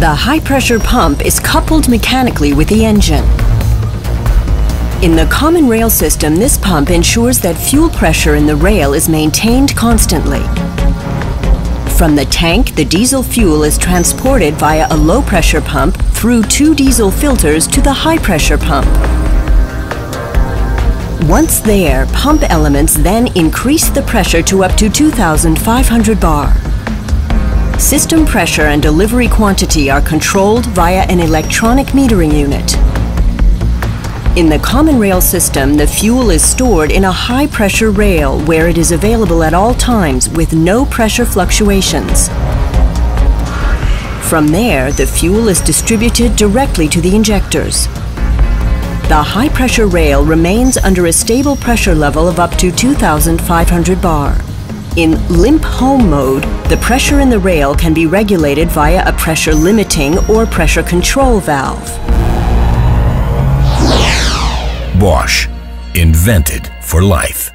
The high-pressure pump is coupled mechanically with the engine. In the common rail system, this pump ensures that fuel pressure in the rail is maintained constantly. From the tank, the diesel fuel is transported via a low-pressure pump through two diesel filters to the high-pressure pump. Once there, pump elements then increase the pressure to up to 2,500 bar. System pressure and delivery quantity are controlled via an electronic metering unit. In the common rail system, the fuel is stored in a high-pressure rail where it is available at all times with no pressure fluctuations. From there, the fuel is distributed directly to the injectors. The high-pressure rail remains under a stable pressure level of up to 2,500 bar. In limp home mode, the pressure in the rail can be regulated via a pressure limiting or pressure control valve. Bosch, invented for life.